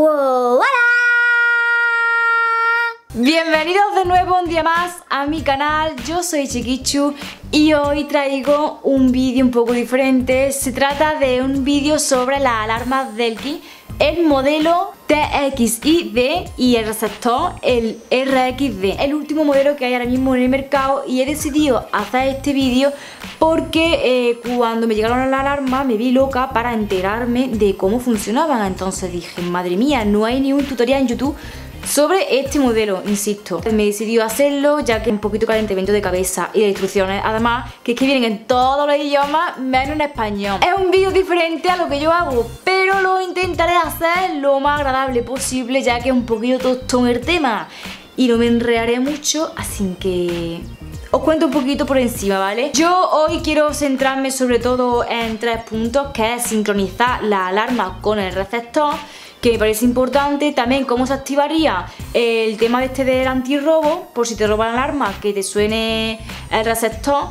¡Hola! Bienvenidos de nuevo un día más a mi canal, yo soy Chiquichu y hoy traigo un vídeo un poco diferente. Se trata de un vídeo sobre las alarmas Delki, el modelo TXID y el receptor, el RXD. El último modelo que hay ahora mismo en el mercado y he decidido hacer este vídeo porque eh, cuando me llegaron las alarmas me vi loca para enterarme de cómo funcionaban. Entonces dije, madre mía, no hay ni un tutorial en YouTube sobre este modelo, insisto, me he decidido hacerlo ya que un poquito calentamiento de cabeza y de instrucciones, además que es que vienen en todos los idiomas menos en español. Es un vídeo diferente a lo que yo hago, pero lo intentaré hacer lo más agradable posible ya que es un poquito tostón el tema y no me enredaré mucho, así que os cuento un poquito por encima, ¿vale? Yo hoy quiero centrarme sobre todo en tres puntos, que es sincronizar la alarma con el receptor, que me parece importante. También cómo se activaría el tema de este del antirrobo, por si te roban el arma, que te suene el receptor.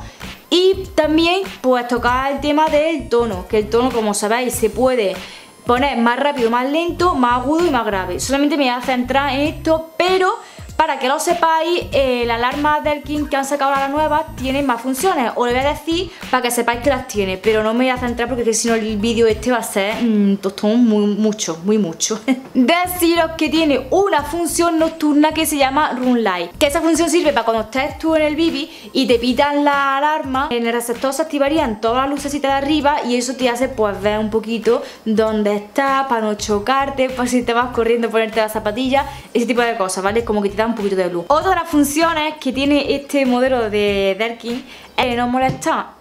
Y también pues tocar el tema del tono, que el tono como sabéis se puede poner más rápido, más lento, más agudo y más grave. Solamente me voy a centrar en esto, pero para que lo sepáis, eh, la alarma del King que han sacado ahora nuevas tiene más funciones. Os lo voy a decir para que sepáis que las tiene, pero no me voy a centrar porque si no el vídeo este va a ser mmm, tostón muy mucho, muy mucho. Deciros que tiene una función nocturna que se llama Run Light, que esa función sirve para cuando estés tú en el bibi y te pitan la alarma, en el receptor se activarían todas las lucecitas de arriba y eso te hace pues ver un poquito dónde estás, para no chocarte, para si te vas corriendo ponerte las zapatillas, ese tipo de cosas, ¿vale? Como que te da un poquito de luz. Otra de las funciones que tiene este modelo de Derkin es no molestar.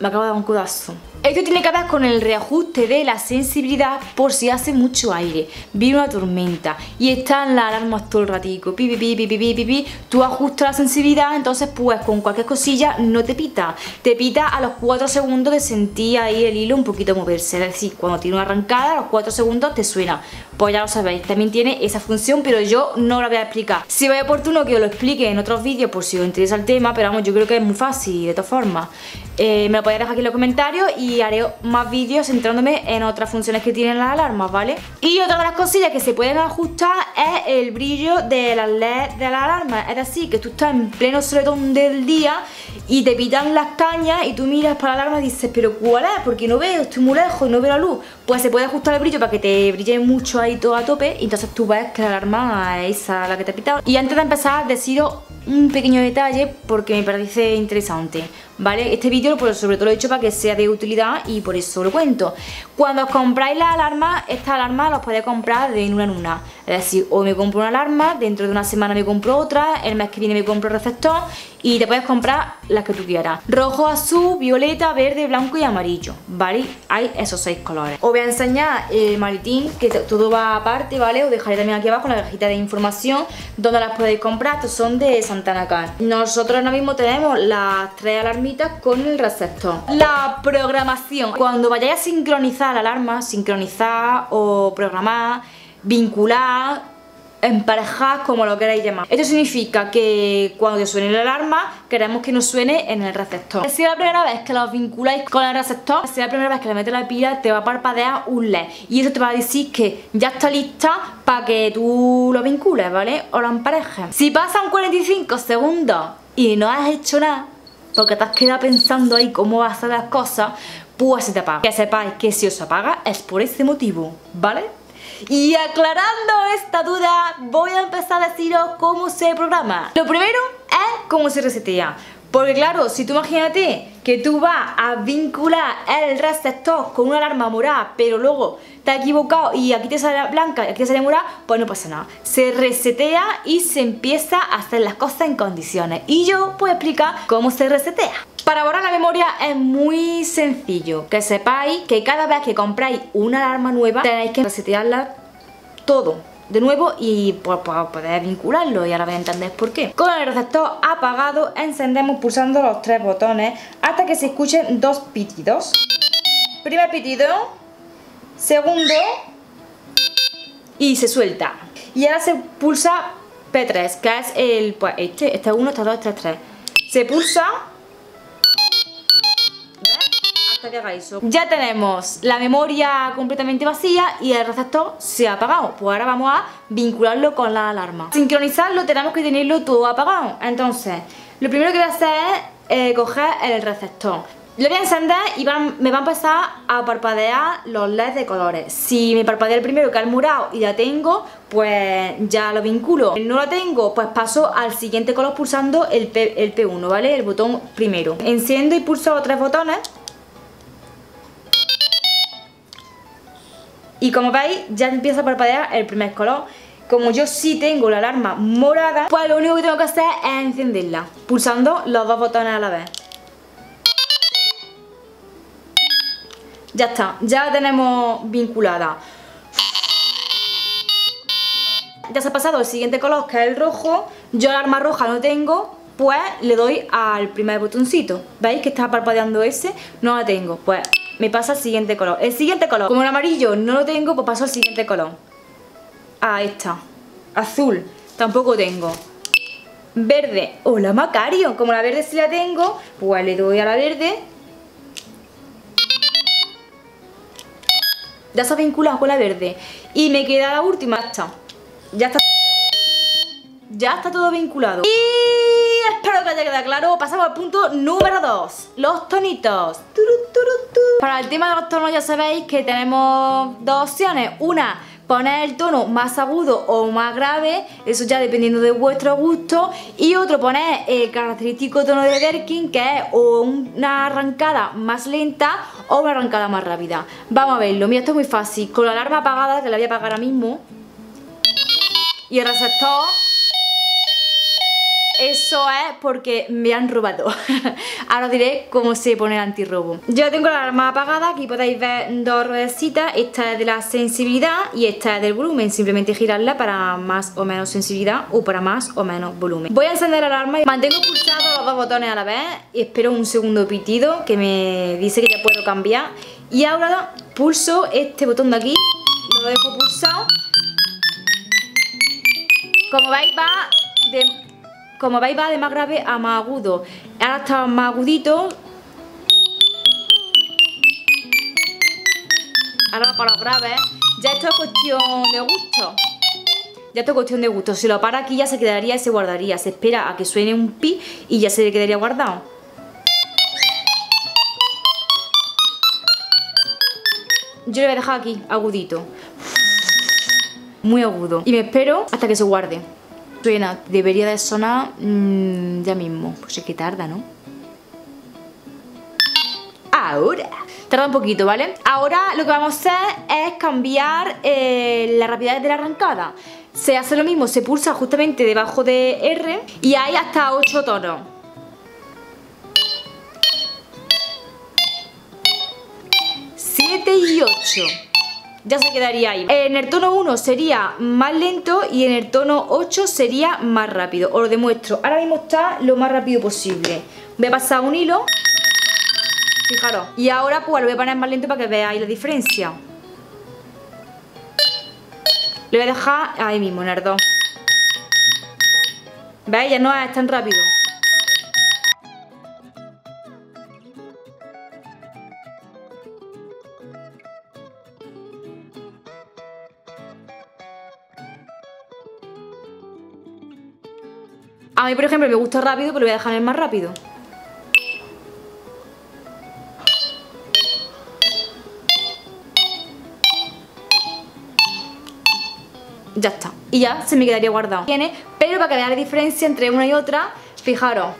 Me acabo de dar un codazo. Esto tiene que ver con el reajuste de la sensibilidad por si hace mucho aire, viene una tormenta y están las alarmas todo el ratico, pi, pi, pi, pi, tú ajustas la sensibilidad, entonces pues con cualquier cosilla no te pita, te pita a los 4 segundos de sentir ahí el hilo un poquito moverse, es decir, cuando tiene una arrancada a los 4 segundos te suena, pues ya lo sabéis, también tiene esa función, pero yo no la voy a explicar. Si vais oportuno que os lo explique en otros vídeos por si os interesa el tema, pero vamos, yo creo que es muy fácil de todas formas. Eh, me lo podéis dejar aquí en los comentarios y haré más vídeos centrándome en otras funciones que tienen las alarmas, ¿vale? Y otra de las cosillas que se pueden ajustar es el brillo de las LED de la alarma. Es decir, que tú estás en pleno soletón del día y te pitan las cañas y tú miras para la alarma y dices, pero ¿cuál es? Porque no veo, estoy muy lejos y no veo la luz. Pues se puede ajustar el brillo para que te brille mucho ahí todo a tope y entonces tú ves que la alarma es la que te ha pitado. Y antes de empezar, deciros un pequeño detalle porque me parece interesante. ¿Vale? Este vídeo pues, sobre todo lo he hecho para que sea de utilidad y por eso lo cuento. Cuando os compráis la alarma, esta alarma las podéis comprar de una en una. Es decir, o me compro una alarma, dentro de una semana me compro otra, el mes que viene me compro el receptor y te puedes comprar las que tú quieras. Rojo, azul, violeta, verde, blanco y amarillo, ¿vale? Hay esos seis colores. Os voy a enseñar el maletín, que todo va aparte, ¿vale? Os dejaré también aquí abajo la cajita de información donde las podéis comprar. Estos son de Santana Car. Nosotros ahora mismo tenemos las tres con el receptor. La programación. Cuando vayáis a sincronizar la alarma, sincronizar o programar, vincular emparejar como lo queráis llamar. Esto significa que cuando suene la alarma, queremos que nos suene en el receptor. Si es la primera vez que lo vinculáis con el receptor, si es la primera vez que le metes la pila, te va a parpadear un LED. Y eso te va a decir que ya está lista para que tú lo vincules, ¿vale? O lo emparejes. Si pasan 45 segundos y no has hecho nada, porque te has quedado pensando ahí cómo vas a hacer las cosas, pues se te apaga. Que sepáis que si os apaga es por ese motivo, ¿vale? Y aclarando esta duda, voy a empezar a deciros cómo se programa. Lo primero es cómo se resetea. Porque claro, si tú imagínate que tú vas a vincular el receptor con una alarma morada, pero luego te has equivocado y aquí te sale blanca y aquí te sale morada, pues no pasa nada. Se resetea y se empieza a hacer las cosas en condiciones. Y yo a explicar cómo se resetea. Para borrar la memoria es muy sencillo. Que sepáis que cada vez que compráis una alarma nueva tenéis que resetearla todo de nuevo y pues, pues poder vincularlo y ahora voy a entender por qué. Con el receptor apagado encendemos pulsando los tres botones hasta que se escuchen dos pitidos. Primer pitido, segundo y se suelta. Y ahora se pulsa P3, que es el, pues este, este 1, este 2, este 3. Se pulsa que haga eso. Ya tenemos la memoria completamente vacía y el receptor se ha apagado. Pues ahora vamos a vincularlo con la alarma. Sincronizarlo tenemos que tenerlo todo apagado. Entonces, lo primero que voy a hacer es eh, coger el receptor. Lo voy a encender y me va a empezar a parpadear los LEDs de colores. Si me parpadea el primero que el morado y ya tengo, pues ya lo vinculo. Si no lo tengo, pues paso al siguiente color pulsando el, el P1, ¿vale? El botón primero. Enciendo y pulso tres botones. Y como veis, ya empieza a parpadear el primer color. Como yo sí tengo la alarma morada, pues lo único que tengo que hacer es encenderla, pulsando los dos botones a la vez. Ya está, ya la tenemos vinculada. Ya se ha pasado el siguiente color que es el rojo. Yo la arma roja no tengo, pues le doy al primer botoncito. ¿Veis que está parpadeando ese? No la tengo, pues me pasa al siguiente color. El siguiente color, como el amarillo no lo tengo, pues paso al siguiente color. Ahí está. Azul, tampoco tengo. Verde, hola Macario, como la verde sí la tengo, pues le doy a la verde. Ya se ha vinculado con la verde. Y me queda la última, ya ya está. Ya está todo vinculado. Y espero que haya quedado claro, pasamos al punto número 2 los tonitos. Para el tema de los tonos ya sabéis que tenemos dos opciones, una poner el tono más agudo o más grave, eso ya dependiendo de vuestro gusto, y otro poner el característico tono de Derkin, que es o una arrancada más lenta o una arrancada más rápida. Vamos a verlo, mira, esto es muy fácil, con la alarma apagada, que la voy a apagar ahora mismo, y el receptor eso es porque me han robado. Ahora os diré cómo se pone el antirrobo. Yo tengo la alarma apagada, aquí podéis ver dos ruedecitas. Esta es de la sensibilidad y esta es del volumen. Simplemente girarla para más o menos sensibilidad o para más o menos volumen. Voy a encender la alarma y mantengo pulsados los dos botones a la vez y espero un segundo pitido que me dice que ya puedo cambiar. Y ahora pulso este botón de aquí, lo dejo pulsado. Como veis va de como veis va de más grave a más agudo. Ahora está más agudito. Ahora para los graves. Ya esto es cuestión de gusto. Ya esto es cuestión de gusto. Si lo para aquí ya se quedaría y se guardaría. Se espera a que suene un pi y ya se le quedaría guardado. Yo le voy a dejar aquí, agudito. Muy agudo. Y me espero hasta que se guarde. Suena, debería de sonar mmm, ya mismo. Pues es que tarda, ¿no? Ahora. Tarda un poquito, ¿vale? Ahora lo que vamos a hacer es cambiar eh, la rapidez de la arrancada. Se hace lo mismo, se pulsa justamente debajo de R y hay hasta 8 tonos. 7 y 8 ya se quedaría ahí. En el tono 1 sería más lento y en el tono 8 sería más rápido. Os lo demuestro. Ahora mismo está lo más rápido posible. Voy a pasar un hilo. Fijaros. Y ahora pues lo voy a poner más lento para que veáis la diferencia. Lo voy a dejar ahí mismo, en el 2. ¿Veis? Ya no es tan rápido. A mí, por ejemplo, me gusta rápido, pero voy a dejar el más rápido. Ya está. Y ya se me quedaría guardado. Tiene, pero para que veáis la diferencia entre una y otra, fijaros.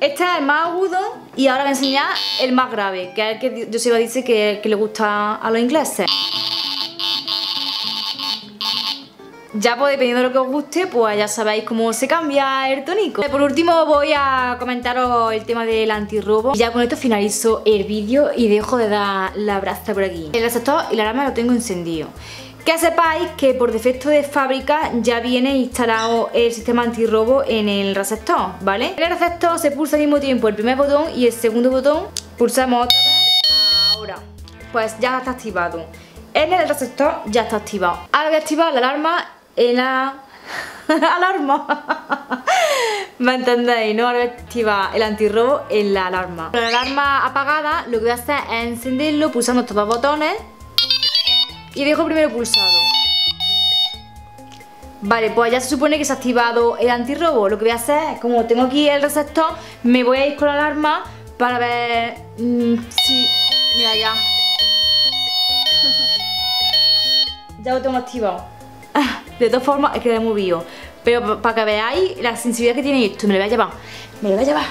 Este es el más agudo y ahora voy a enseñar el más grave, que es el que yo se dice que, que le gusta a los ingleses. Ya pues dependiendo de lo que os guste, pues ya sabéis cómo se cambia el tónico. Por último voy a comentaros el tema del antirrobo. Ya con esto finalizo el vídeo y dejo de dar la braza por aquí. El receptor y la alarma lo tengo encendido. Que sepáis que por defecto de fábrica ya viene instalado el sistema antirrobo en el receptor, ¿vale? En el receptor se pulsa al mismo tiempo el primer botón y el segundo botón. Pulsamos otra vez. Ahora, pues ya está activado. En el receptor ya está activado. Ahora voy a activar la alarma en la alarma. ¿Me entendéis? ¿No? Ahora activa el antirrobo en la alarma. Con la alarma apagada, lo que voy a hacer es encenderlo pulsando estos dos botones y dejo primero pulsado. Vale, pues ya se supone que se ha activado el antirrobo. Lo que voy a hacer es, como tengo aquí el receptor, me voy a ir con la alarma para ver mmm, si... Mira ya. ya lo tengo activado. De todas formas, es que lo he movido. Pero para que veáis la sensibilidad que tiene esto, me lo voy a llevar. Me lo voy a llevar.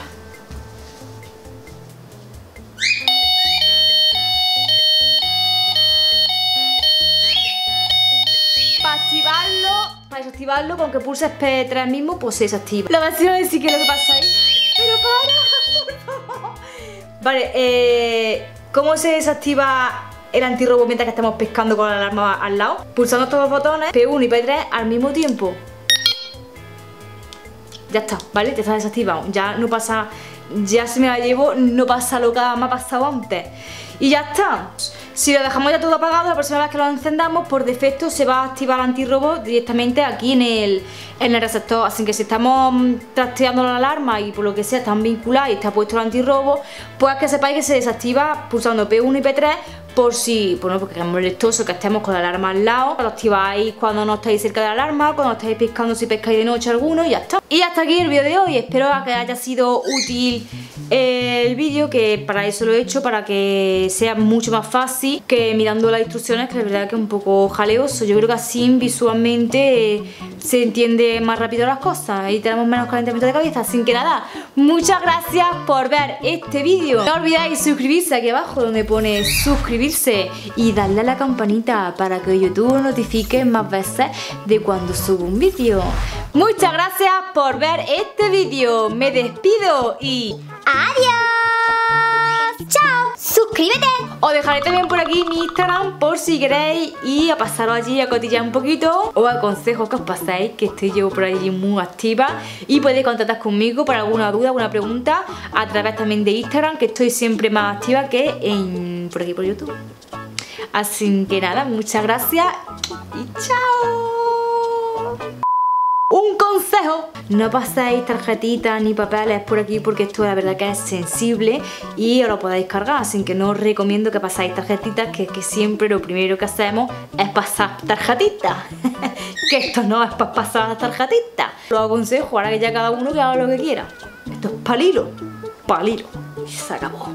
Para activarlo, para desactivarlo, con que pulses P3 mismo, pues se desactiva. La es sí que lo que pasa ahí. Pero para, por. Vale, eh, ¿cómo se desactiva el antirrobo mientras que estamos pescando con la alarma al lado? Pulsando estos dos botones, P1 y P3 al mismo tiempo. Ya está, ¿vale? Ya está desactivado. Ya no pasa, ya se me la llevo, no pasa lo que me ha pasado antes. Y ya está. Si lo dejamos ya todo apagado, la próxima vez que lo encendamos, por defecto se va a activar el antirrobo directamente aquí en el, en el receptor. Así que si estamos mm, trasteando la alarma y por lo que sea están vinculadas y está puesto el antirrobo, pues que sepáis que se desactiva pulsando P1 y P3 por si, bueno, porque es molestoso que estemos con la alarma al lado, lo activáis cuando no estáis cerca de la alarma, cuando estáis pescando si pescáis de noche alguno y ya está. Y hasta aquí el vídeo de hoy, espero que haya sido útil el vídeo, que para eso lo he hecho, para que sea mucho más fácil que mirando las instrucciones, que la verdad que es un poco jaleoso. Yo creo que así visualmente se entiende más rápido las cosas y tenemos menos calentamiento de cabeza. Sin que nada, muchas gracias por ver este vídeo. No olvidáis suscribirse aquí abajo donde pone suscribirse y darle a la campanita para que YouTube notifique más veces de cuando subo un vídeo. Muchas gracias por ver este vídeo. Me despido y ¡Adiós! ¡Chao! ¡Suscríbete! Os dejaré también por aquí mi Instagram por si queréis ir a pasaros allí a cotillar un poquito o aconsejo que os paséis, que estoy yo por allí muy activa y podéis contactar conmigo para alguna duda, alguna pregunta a través también de Instagram, que estoy siempre más activa que en, por aquí por YouTube. Así que nada, muchas gracias y chao. Un consejo, no paséis tarjetitas ni papeles por aquí porque esto la verdad que es sensible y os lo podéis cargar, así que no os recomiendo que pasáis tarjetitas, que, que siempre lo primero que hacemos es pasar tarjetitas. que esto no es para pasar tarjetitas. Lo aconsejo, ahora que ya cada uno que haga lo que quiera. Esto es palilo, palilo. Y se acabó.